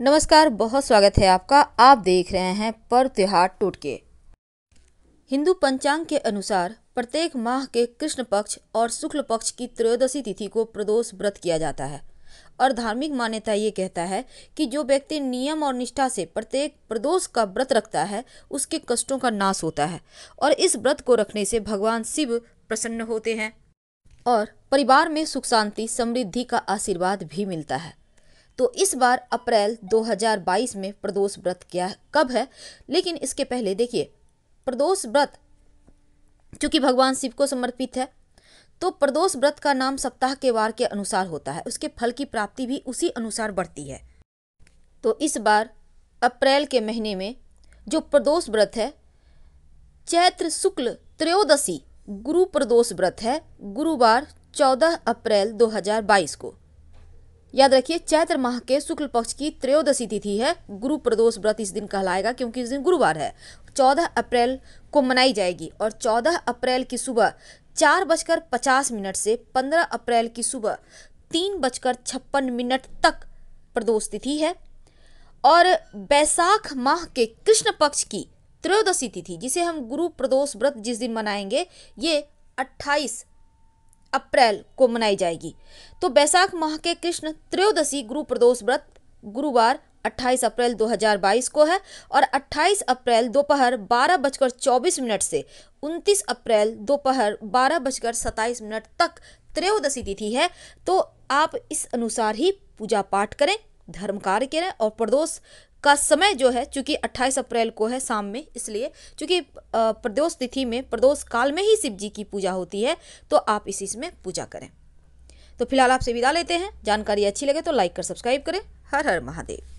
नमस्कार, बहुत स्वागत है आपका। आप देख रहे हैं पर त्योहार टोटके। हिंदू पंचांग के अनुसार प्रत्येक माह के कृष्ण पक्ष और शुक्ल पक्ष की त्रयोदशी तिथि को प्रदोष व्रत किया जाता है। और धार्मिक मान्यता ये कहता है कि जो व्यक्ति नियम और निष्ठा से प्रत्येक प्रदोष का व्रत रखता है, उसके कष्टों का नाश होता है और इस व्रत को रखने से भगवान शिव प्रसन्न होते हैं और परिवार में सुख शांति, समृद्धि का आशीर्वाद भी मिलता है। तो इस बार अप्रैल 2022 में प्रदोष व्रत क्या कब है? लेकिन इसके पहले देखिए, प्रदोष व्रत, चूँकि भगवान शिव को समर्पित है तो प्रदोष व्रत का नाम सप्ताह के वार के अनुसार होता है। उसके फल की प्राप्ति भी उसी अनुसार बढ़ती है। तो इस बार अप्रैल के महीने में जो प्रदोष व्रत है, चैत्र शुक्ल त्रयोदशी गुरु प्रदोष व्रत है, गुरुवार 14 अप्रैल 2022 को। याद रखिए, चैत्र माह के शुक्ल पक्ष की त्रयोदशी तिथि है। गुरु प्रदोष व्रत इस दिन कहलाएगा क्योंकि इस दिन गुरुवार है। 14 अप्रैल को मनाई जाएगी और 14 अप्रैल की सुबह चार बजकर पचास मिनट से 15 अप्रैल की सुबह तीन बजकर छप्पन मिनट तक प्रदोष तिथि है। और बैसाख माह के कृष्ण पक्ष की त्रयोदशी तिथि, जिसे हम गुरु प्रदोष व्रत जिस दिन मनाएँगे, ये 28 अप्रैल को मनाई जाएगी। तो बैसाख माह के कृष्ण त्रयोदशी गुरु प्रदोष व्रत गुरुवार 28 अप्रैल 2022 को है और 28 अप्रैल दोपहर बारह बजकर चौबीस मिनट से 29 अप्रैल दोपहर बारह बजकर सत्ताईस मिनट तक त्रयोदशी तिथि है। तो आप इस अनुसार ही पूजा पाठ करें, धर्म कार्य करें और प्रदोष का समय जो है, चूँकि 28 अप्रैल को है शाम में, इसलिए चूँकि प्रदोष तिथि में, प्रदोष काल में ही शिव जी की पूजा होती है तो आप इसी में पूजा करें। तो फ़िलहाल आपसे विदा लेते हैं। जानकारी अच्छी लगे तो लाइक कर, सब्सक्राइब करें। हर हर महादेव।